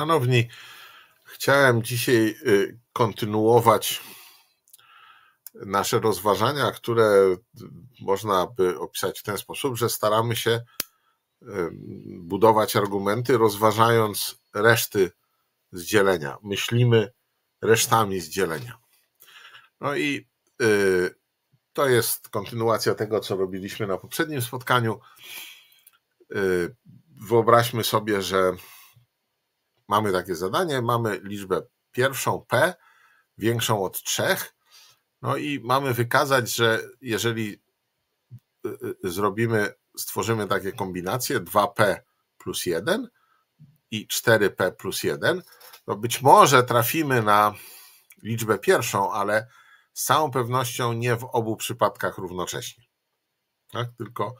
Szanowni, chciałem dzisiaj y, kontynuować nasze rozważania, które można by opisać w ten sposób, że staramy się y, budować argumenty, rozważając reszty zdzielenia. Myślimy resztami zdzielenia. No i y, to jest kontynuacja tego, co robiliśmy na poprzednim spotkaniu. Wyobraźmy sobie, że mamy takie zadanie, mamy liczbę pierwszą P, większą od 3, no i mamy wykazać, że jeżeli y, y, zrobimy, stworzymy takie kombinacje 2P plus 1 i 4P plus 1, to być może trafimy na liczbę pierwszą, ale z całą pewnością nie w obu przypadkach równocześnie. Tak? Tylko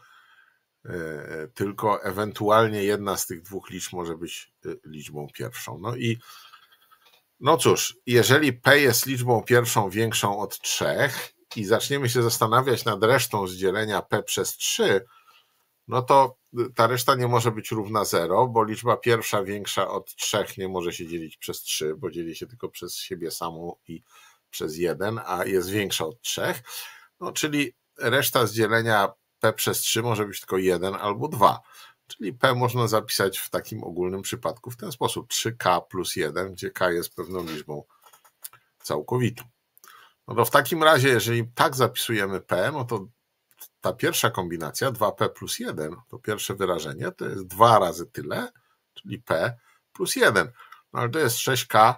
tylko ewentualnie jedna z tych dwóch liczb może być e, liczbą pierwszą. No i no cóż, jeżeli p jest liczbą pierwszą większą od 3 i zaczniemy się zastanawiać nad resztą z dzielenia p przez 3, no to ta reszta nie może być równa 0, bo liczba pierwsza większa od 3 nie może się dzielić przez 3, bo dzieli się tylko przez siebie samą i przez 1, a jest większa od 3. No, czyli reszta z dzielenia p przez 3 może być tylko 1 albo 2. Czyli p można zapisać w takim ogólnym przypadku w ten sposób. 3k plus 1, gdzie k jest pewną liczbą całkowitą. No to w takim razie, jeżeli tak zapisujemy p, no to ta pierwsza kombinacja 2p plus 1, to pierwsze wyrażenie, to jest 2 razy tyle, czyli p plus 1. No ale to jest 6k,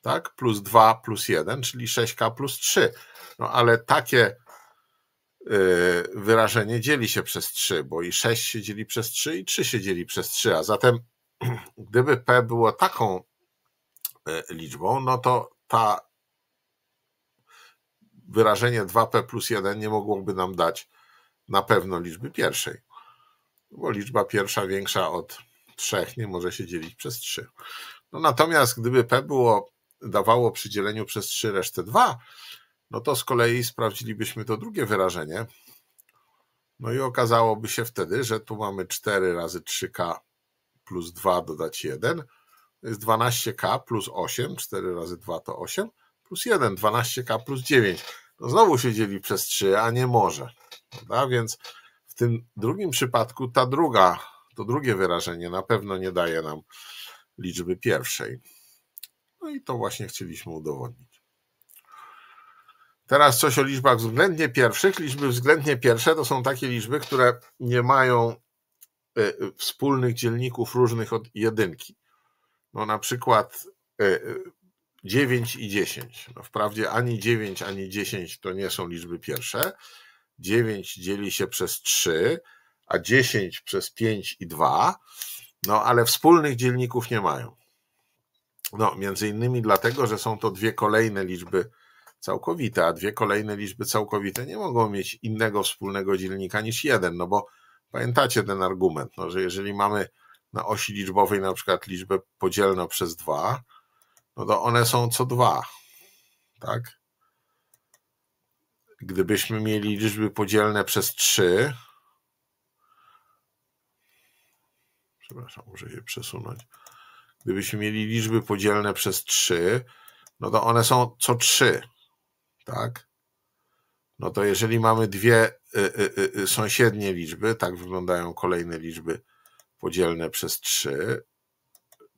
tak, plus 2 plus 1, czyli 6k plus 3. No ale takie wyrażenie dzieli się przez 3, bo i 6 się dzieli przez 3 i 3 się dzieli przez 3, a zatem gdyby p było taką y, liczbą, no to ta wyrażenie 2p plus 1 nie mogłoby nam dać na pewno liczby pierwszej, bo liczba pierwsza większa od 3 nie może się dzielić przez 3. No natomiast gdyby p było dawało przy dzieleniu przez 3 resztę 2, no to z kolei sprawdzilibyśmy to drugie wyrażenie. No i okazałoby się wtedy, że tu mamy 4 razy 3k plus 2 dodać 1. To jest 12k plus 8, 4 razy 2 to 8, plus 1, 12k plus 9. No znowu się dzieli przez 3, a nie może. Prawda? Więc w tym drugim przypadku ta druga, to drugie wyrażenie na pewno nie daje nam liczby pierwszej. No i to właśnie chcieliśmy udowodnić. Teraz coś o liczbach względnie pierwszych. Liczby względnie pierwsze to są takie liczby, które nie mają e, e, wspólnych dzielników różnych od jedynki. No na przykład 9 e, i 10. No wprawdzie ani 9, ani 10 to nie są liczby pierwsze. 9 dzieli się przez 3, a 10 przez 5 i 2. No ale wspólnych dzielników nie mają. No między innymi dlatego, że są to dwie kolejne liczby całkowite, a dwie kolejne liczby całkowite nie mogą mieć innego wspólnego dzielnika niż jeden, no bo pamiętacie ten argument, no, że jeżeli mamy na osi liczbowej na przykład liczbę podzielną przez dwa, no to one są co dwa, tak? Gdybyśmy mieli liczby podzielne przez trzy, przepraszam, muszę się przesunąć. Gdybyśmy mieli liczby podzielne przez trzy, no to one są co trzy tak? No to jeżeli mamy dwie y, y, y, sąsiednie liczby, tak wyglądają kolejne liczby podzielne przez 3,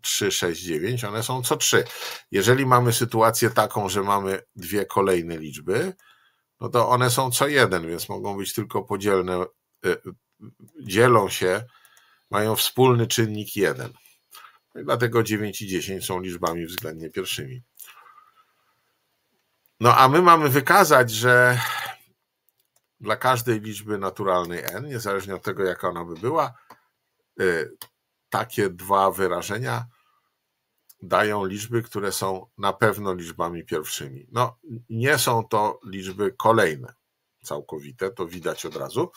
3, 6, 9, one są co 3. Jeżeli mamy sytuację taką, że mamy dwie kolejne liczby, no to one są co 1, więc mogą być tylko podzielne, dzielą się, mają wspólny czynnik 1. No i dlatego 9 i 10 są liczbami względnie pierwszymi. No a my mamy wykazać, że dla każdej liczby naturalnej n, niezależnie od tego, jaka ona by była, y, takie dwa wyrażenia dają liczby, które są na pewno liczbami pierwszymi. No, nie są to liczby kolejne, całkowite, to widać od razu.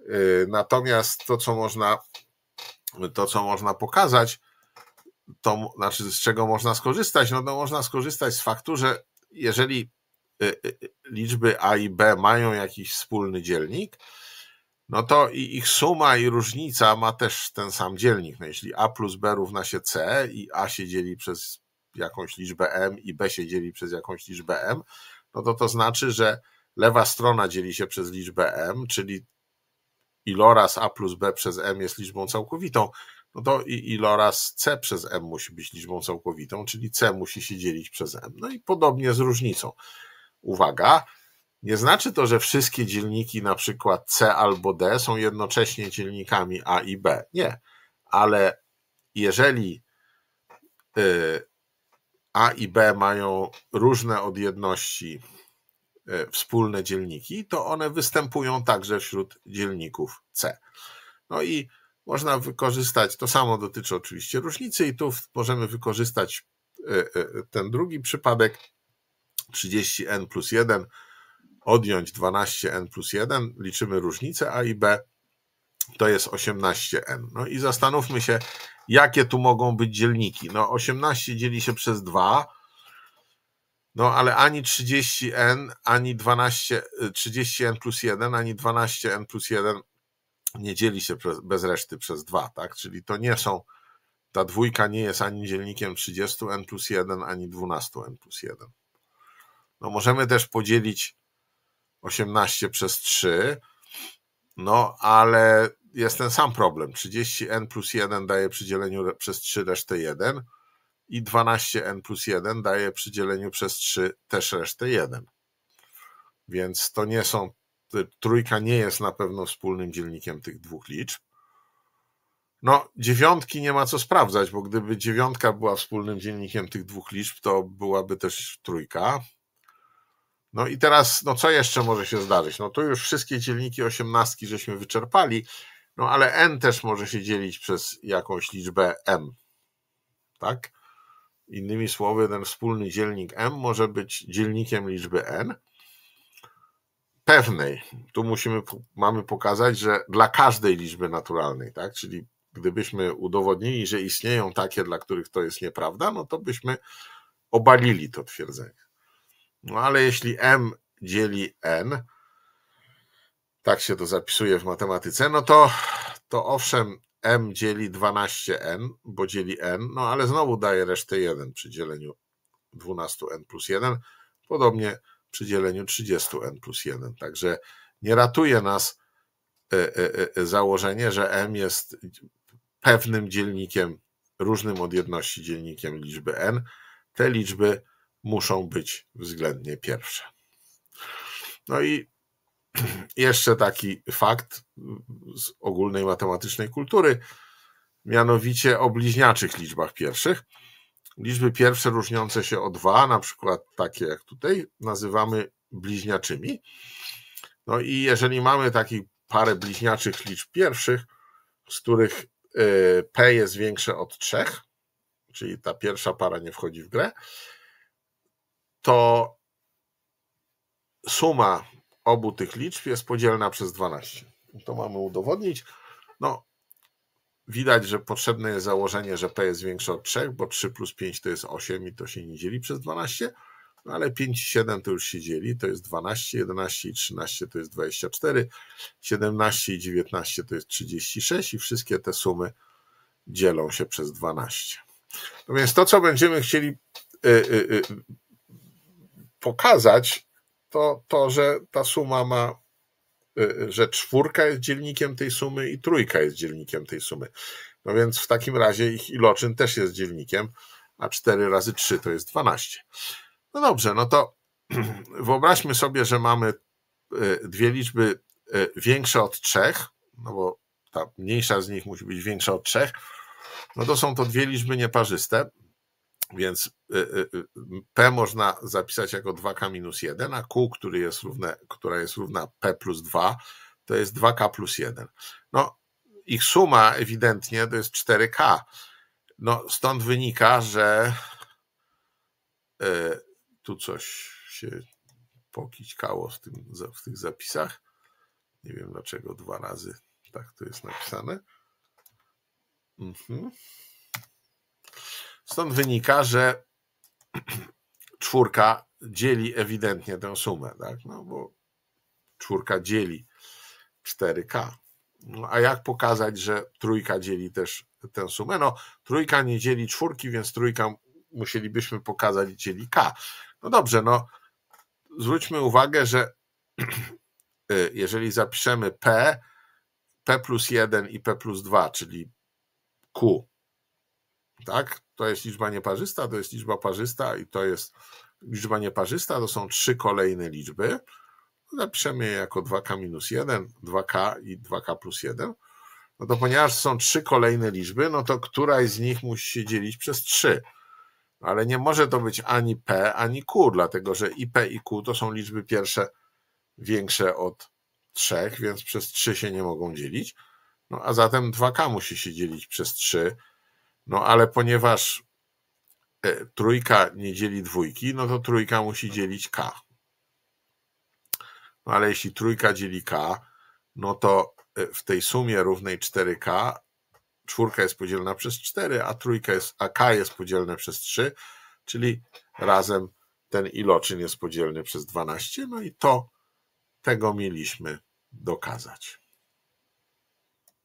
Y, natomiast to, co można, to, co można pokazać, to znaczy z czego można skorzystać, no to można skorzystać z faktu, że jeżeli y, y, liczby A i B mają jakiś wspólny dzielnik, no to i ich suma i różnica ma też ten sam dzielnik. No jeśli a plus b równa się c i a się dzieli przez jakąś liczbę m i b się dzieli przez jakąś liczbę m, no to to znaczy, że lewa strona dzieli się przez liczbę m, czyli iloraz a plus b przez m jest liczbą całkowitą, no to i iloraz c przez m musi być liczbą całkowitą, czyli c musi się dzielić przez m. No i podobnie z różnicą. Uwaga, nie znaczy to, że wszystkie dzielniki, na przykład C albo D, są jednocześnie dzielnikami A i B. Nie, ale jeżeli y, A i B mają różne od jedności y, wspólne dzielniki, to one występują także wśród dzielników C. No i można wykorzystać, to samo dotyczy oczywiście różnicy, i tu możemy wykorzystać y, ten drugi przypadek 30n plus 1 odjąć 12n plus 1, liczymy różnicę A i B, to jest 18n. No i zastanówmy się, jakie tu mogą być dzielniki. No 18 dzieli się przez 2, no ale ani 30n, ani 12, 30n plus 1, ani 12n plus 1 nie dzieli się bez reszty przez 2, tak? Czyli to nie są, ta dwójka nie jest ani dzielnikiem 30n plus 1, ani 12n plus 1. No możemy też podzielić 18 przez 3, no ale jest ten sam problem. 30n plus 1 daje przy dzieleniu przez 3 resztę 1 i 12n plus 1 daje przy dzieleniu przez 3 też resztę 1. Więc to nie są, trójka nie jest na pewno wspólnym dzielnikiem tych dwóch liczb. No, dziewiątki nie ma co sprawdzać, bo gdyby dziewiątka była wspólnym dzielnikiem tych dwóch liczb, to byłaby też trójka. No i teraz, no co jeszcze może się zdarzyć? No tu już wszystkie dzielniki osiemnastki żeśmy wyczerpali, no ale n też może się dzielić przez jakąś liczbę m. Tak? Innymi słowy, ten wspólny dzielnik m może być dzielnikiem liczby n pewnej. Tu musimy, mamy pokazać, że dla każdej liczby naturalnej, tak? Czyli gdybyśmy udowodnili, że istnieją takie, dla których to jest nieprawda, no to byśmy obalili to twierdzenie. No ale jeśli m dzieli n, tak się to zapisuje w matematyce, no to, to owszem, m dzieli 12n, bo dzieli n, no ale znowu daje resztę 1 przy dzieleniu 12n plus 1, podobnie przy dzieleniu 30n plus 1. Także nie ratuje nas e, e, e, założenie, że m jest pewnym dzielnikiem, różnym od jedności dzielnikiem liczby n. Te liczby muszą być względnie pierwsze. No i jeszcze taki fakt z ogólnej matematycznej kultury, mianowicie o bliźniaczych liczbach pierwszych. Liczby pierwsze różniące się o dwa, na przykład takie jak tutaj, nazywamy bliźniaczymi. No i jeżeli mamy taki parę bliźniaczych liczb pierwszych, z których y, p jest większe od trzech, czyli ta pierwsza para nie wchodzi w grę, to suma obu tych liczb jest podzielna przez 12. To mamy udowodnić. No, widać, że potrzebne jest założenie, że p jest większe od 3, bo 3 plus 5 to jest 8 i to się nie dzieli przez 12, no ale 5 i 7 to już się dzieli, to jest 12, 11 i 13 to jest 24, 17 i 19 to jest 36 i wszystkie te sumy dzielą się przez 12. No więc to, co będziemy chcieli y, y, y, pokazać, to to, że ta suma ma, że czwórka jest dzielnikiem tej sumy i trójka jest dzielnikiem tej sumy. No więc w takim razie ich iloczyn też jest dzielnikiem, a 4 razy 3 to jest 12. No dobrze, no to wyobraźmy sobie, że mamy y, dwie liczby y, większe od trzech, no bo ta mniejsza z nich musi być większa od trzech, no to są to dwie liczby nieparzyste. Więc y, y, y, P można zapisać jako 2K minus 1, a Q, który jest równe, która jest równa P plus 2, to jest 2K plus 1. No, ich suma ewidentnie to jest 4K. No, stąd wynika, że tu coś się pokićkało w, tym, w tych zapisach. Nie wiem dlaczego dwa razy tak to jest napisane. Mhm. Stąd wynika, że czwórka dzieli ewidentnie tę sumę, tak? No bo czwórka dzieli 4K. No, a jak pokazać, że trójka dzieli też tę sumę? No, trójka nie dzieli czwórki, więc trójka musielibyśmy pokazać dzieli k. No dobrze, no zwróćmy uwagę, że y, jeżeli zapiszemy p, p plus 1 i p plus 2, czyli q, tak? To jest liczba nieparzysta, to jest liczba parzysta i to jest liczba nieparzysta, to są trzy kolejne liczby. Napiszemy je jako 2k minus 1, 2k i 2k plus 1. No to ponieważ są trzy kolejne liczby, no to któraś z nich musi się dzielić przez 3. Ale nie może to być ani p, ani q, dlatego że i p i q to są liczby pierwsze większe od 3, więc przez 3 się nie mogą dzielić. No a zatem 2k musi się dzielić przez 3. No ale ponieważ e, trójka nie dzieli dwójki, no to trójka musi dzielić k. No ale jeśli trójka dzieli k, no to e, w tej sumie równej 4k czwórka jest podzielona przez 4, a trójka jest, a k jest podzielone przez 3, czyli razem ten iloczyn jest podzielny przez 12, no i to tego mieliśmy dokazać.